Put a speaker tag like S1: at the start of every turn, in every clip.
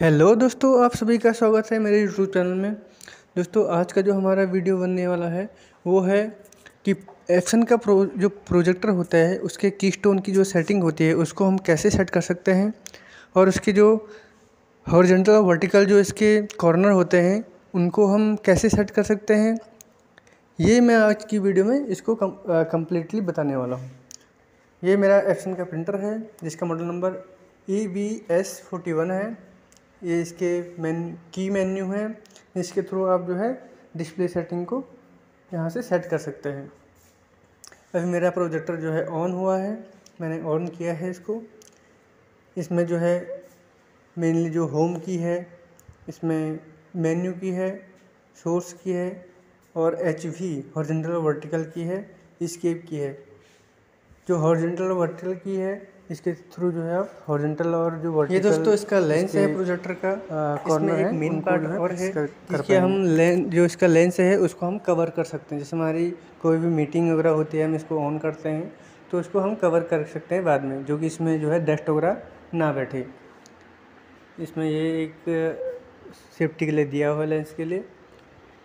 S1: Hello दोस्तों, आप सभी का स्वागत है मेरे यूट्यूब चैनल में। दोस्तों, आज का जो हमारा वीडियो बनने वाला है, वो है कि एक्शन का प्रो, जो प्रोजेक्टर होता है, उसके की स्टोन की जो सेटिंग होती है, उसको हम कैसे सेट कर सकते हैं और उसके जो हॉरिजेंटल वर्टिकल जो इसके कॉर्नर होते हैं, उनको हम कैसे सेट कर सकते हैं, ये मैं आज की वीडियो में इसको कम्प्लीटली बताने वाला हूँ। ये मेरा एक्शन का प्रिंटर है, जिसका model number E B S forty one है। ये इसके मेन की मेन्यू है। इसके थ्रू आप जो है डिस्प्ले सेटिंग को यहाँ से सेट कर सकते हैं। अभी मेरा प्रोजेक्टर जो है ऑन हुआ है। मैंने ऑन किया है इसको। इसमें जो है मेनली जो होम की है, इसमें मेन्यू की है सोर्स की है और एच वी हॉर्जेंटल वर्टिकल की है स्केप की है। जो हॉर्जेंटल वर्टिकल की है इसके थ्रू जो है आप हॉरिजेंटल और जो वर्टिकल ये दोस्तों इसका लेंस है प्रोजेक्टर का। कॉर्नर है मेन पार्ट और है। इसके हम लेंस जो इसका लेंस है उसको हम कवर कर सकते हैं। जैसे हमारी कोई भी मीटिंग वगैरह होती है हम इसको ऑन करते हैं तो इसको हम कवर कर सकते हैं बाद में जो कि इसमें जो है डस्ट वगैरह ना बैठे। इसमें ये एक सेफ्टी के लिए दिया हुआ है लेंस के लिए।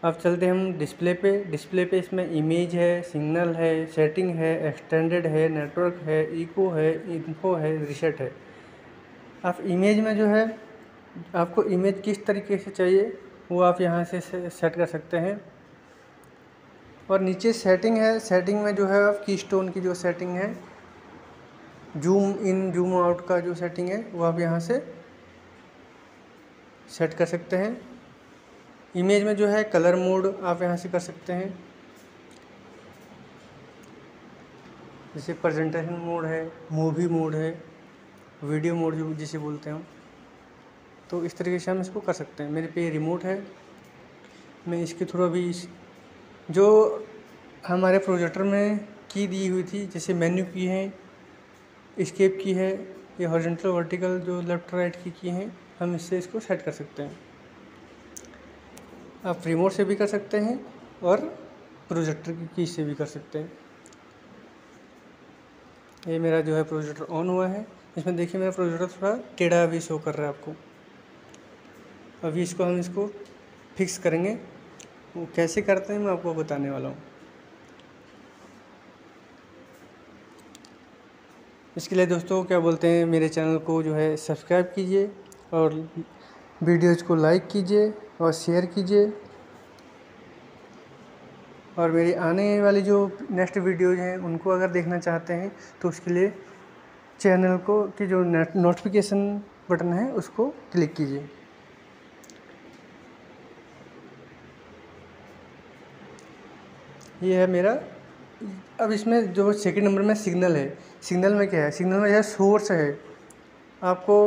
S1: अब चलते हम डिस्प्ले पे। डिस्प्ले पे इसमें इमेज है सिग्नल है सेटिंग है एक्सटेंडेड है नेटवर्क है इको है इन्फो है रिसेट है। आप इमेज में जो है, आपको इमेज किस तरीके से चाहिए, वो आप यहाँ से सेट कर सकते हैं। और नीचे सेटिंग है सेटिंग में जो है आप की स्टोन की जो सेटिंग है जूम इन जूम आउट का जो सेटिंग है, वो आप यहाँ से सेट कर सकते हैं। इमेज में जो है कलर मोड आप यहाँ से कर सकते हैं। जैसे प्रेजेंटेशन मोड है मूवी मोड है वीडियो मोड जो जिसे बोलते हैं तो इस तरीके से हम इसको कर सकते हैं। मेरे पे रिमोट है। मैं इसके थ्रू अभी इस जो हमारे प्रोजेक्टर में की दी हुई थी, जैसे मेन्यू की है स्केप की है, या हॉरिजॉन्टल वर्टिकल जो लेफ़्ट राइट की की हैं, हम इससे इसको सेट कर सकते हैं। आप रिमोट से भी कर सकते हैं और प्रोजेक्टर की से भी कर सकते हैं। ये मेरा जो है प्रोजेक्टर ऑन हुआ है। इसमें देखिए मेरा प्रोजेक्टर थोड़ा टेढ़ा अभी शो कर रहा है आपको। अभी इसको हम इसको फिक्स करेंगे। वो कैसे करते हैं मैं आपको बताने वाला हूँ। इसके लिए दोस्तों क्या बोलते हैं, मेरे चैनल को जो है सब्सक्राइब कीजिए और वीडियोज़ को लाइक कीजिए और शेयर कीजिए। और मेरी आने वाली जो नेक्स्ट वीडियोज़ हैं, उनको अगर देखना चाहते हैं तो उसके लिए चैनल को, की जो नोटिफिकेशन बटन है, उसको क्लिक कीजिए। ये है मेरा, अब इसमें जो सेकंड नंबर में सिग्नल है, सिग्नल में क्या है? सिग्नल में यह सोर्स है, आपको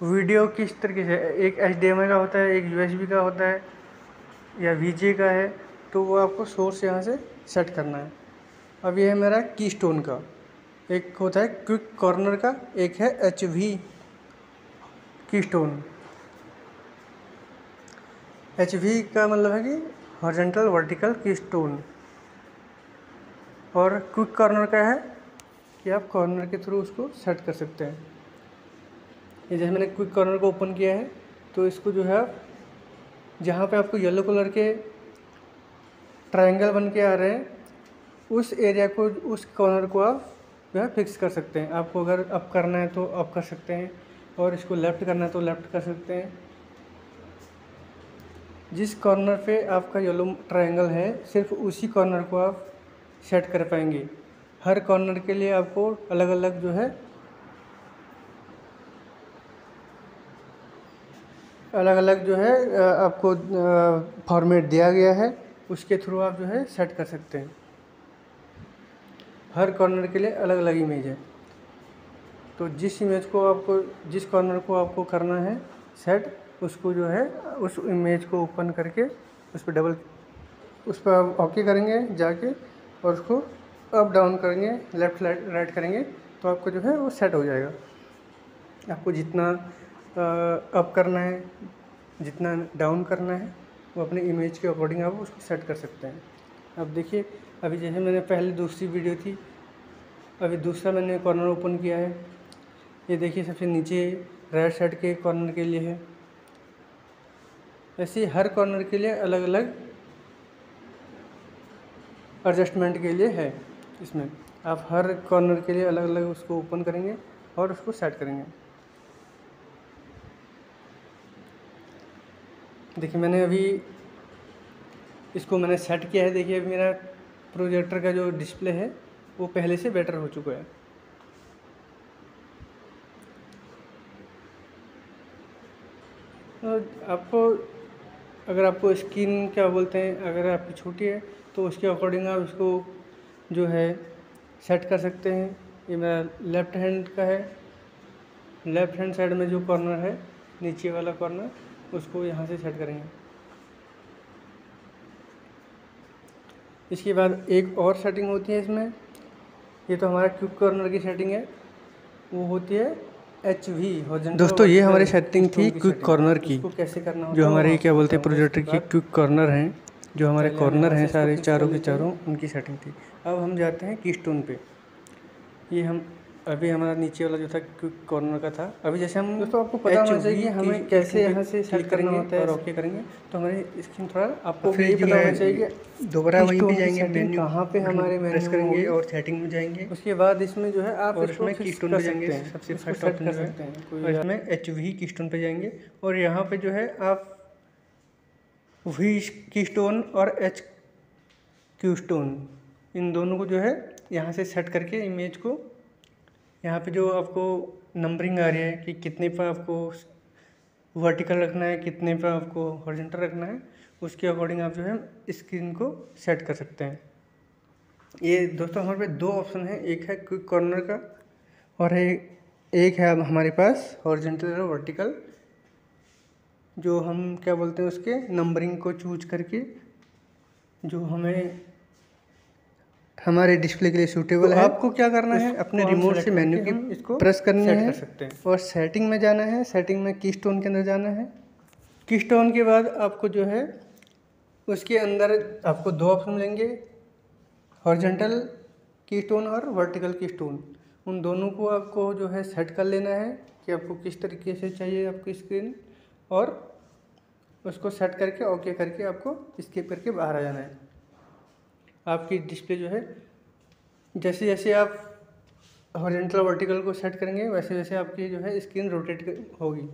S1: वीडियो किस तरीके से, एक एचडीएमआई का होता है, एक यूएसबी का होता है, या वी का है तो वो आपको सोर्स यहाँ से सेट करना है। अब ये है मेरा की स्टोन का। एक होता है क्विक कॉर्नर का, एक है H V keystone H V का मतलब है कि हॉर्जेंटल वर्टिकल की स्टोन और क्विक कॉर्नर का है कि आप कॉर्नर के थ्रू उसको सेट कर सकते हैं। ये जैसे मैंने क्विक कॉर्नर को ओपन किया है तो इसको जो है जहाँ पे आपको येलो कलर के ट्रायंगल बन के आ रहे हैं, उस एरिया को, उस कॉर्नर को आप जो है फिक्स कर सकते हैं। आपको अगर अप करना है तो अप कर सकते हैं और इसको लेफ़्ट करना है तो लेफ़्ट कर सकते हैं। जिस कॉर्नर पे आपका येलो ट्रायंगल है, सिर्फ़ उसी कॉर्नर को आप सेट कर पाएँगे। हर कॉर्नर के लिए आपको अलग अलग जो है अलग अलग जो है आपको फॉर्मेट दिया गया है। उसके थ्रू आप जो है सेट कर सकते हैं। हर कॉर्नर के लिए अलग अलग इमेज है। तो जिस इमेज को आपको, जिस कॉर्नर को आपको करना है सेट उसको जो है, उस इमेज को ओपन करके उस पर डबल उस पर आप ओके करेंगे जाके और उसको अप डाउन करेंगे लेफ़्ट राइट करेंगे तो आपको जो है वो सेट हो जाएगा। आपको जितना अप करना है, जितना डाउन करना है, वो अपने इमेज के अकॉर्डिंग आप उसको सेट कर सकते हैं। अब देखिए, अभी जैसे मैंने पहले दूसरी वीडियो थी, अभी दूसरा मैंने कॉर्नर ओपन किया है। ये देखिए सबसे नीचे राइट साइड के कॉर्नर के लिए है। ऐसे हर कॉर्नर के लिए अलग अलग एडजस्टमेंट के लिए है इसमें। आप हर कॉर्नर के लिए अलग अलग उसको ओपन करेंगे और उसको सेट करेंगे। देखिए, मैंने अभी इसको मैंने सेट किया है। देखिए, अभी मेरा प्रोजेक्टर का जो डिस्प्ले है, वो पहले से बेटर हो चुका है। आपको, अगर आपको स्किन क्या बोलते हैं, अगर आपकी छोटी है तो उसके अकॉर्डिंग आप इसको जो है सेट कर सकते हैं। ये मेरा लेफ़्ट हैंड का है। लेफ़्ट हैंड साइड में जो कॉर्नर है, नीचे वाला कॉर्नर उसको यहाँ से सेट करेंगे। इसके बाद एक और सेटिंग होती है इसमें। ये तो हमारा क्यूब कॉर्नर की सेटिंग है। वो होती है एच वी दोस्तों ये हमारी सेटिंग थी क्विक कॉर्नर की। कैसे करना जो हमारे क्या बोलते हैं प्रोजेक्टर की क्विक कॉर्नर हैं जो हमारे कॉर्नर हैं सारे चारों के चारों उनकी सेटिंग थी। अब हम जाते हैं की स्टोन पे। ये हम अभी हमारा नीचे वाला जो था कॉर्नर का था अभी जैसे हम दोस्तों आपको पता होना चाहिए हमें कैसे यहाँ से सेट करना होता है और ओके करेंगे। तो हमारी स्क्रीन थोड़ा आपको ये पता होना चाहिए दोबारा वहीं पे जाएँगे मेन्यू कहाँ पे हमारे प्रेस करेंगे और सेटिंग में जाएँगे। उसके बाद इसमें जो है आप इसमें की स्टोन पे जाएँगे सबसे फ़र्स्ट ऑप्शन कर सकते हैं और इसमें एच वी की स्टोन पे जाएँगे और यहाँ पे जो है आप वी की स्टोन और एच क्यू स्टोन इन दोनों को जो है यहाँ से सेट करके इमेज को यहाँ पे जो आपको नंबरिंग आ रही है कि कितने पर आपको वर्टिकल रखना है, कितने पर आपको हॉरिजेंटल रखना है, उसके अकॉर्डिंग आप जो है स्क्रीन को सेट कर सकते हैं। ये दोस्तों हमारे पास दो ऑप्शन है, एक है क्विक कॉर्नर का और एक एक है हमारे पास हॉरिजेंटल और वर्टिकल जो हम क्या बोलते हैं उसके नंबरिंग को चूज़ करके जो हमें हमारे डिस्प्ले के लिए सूटेबल तो है। आपको क्या करना है? अपने रिमोट से मेन्यू की इसको प्रेस करनी है कर सकते हैं। और सेटिंग में जाना है। सेटिंग में की स्टोन के अंदर जाना है। की स्टोन के बाद आपको जो है उसके अंदर आपको दो ऑप्शन मिलेंगे। हॉर्जेंटल की स्टोन और वर्टिकल की स्टोन उन दोनों को आपको जो है सेट कर लेना है कि आपको किस तरीके से चाहिए आपकी स्क्रीन और उसको सेट करके ओके करके आपको स्किप करके बाहर आ जाना है। आपकी डिस्प्ले जो है जैसे जैसे आप हॉरिजेंटल वर्टिकल को सेट करेंगे वैसे वैसे आपकी जो है स्क्रीन रोटेट होगी।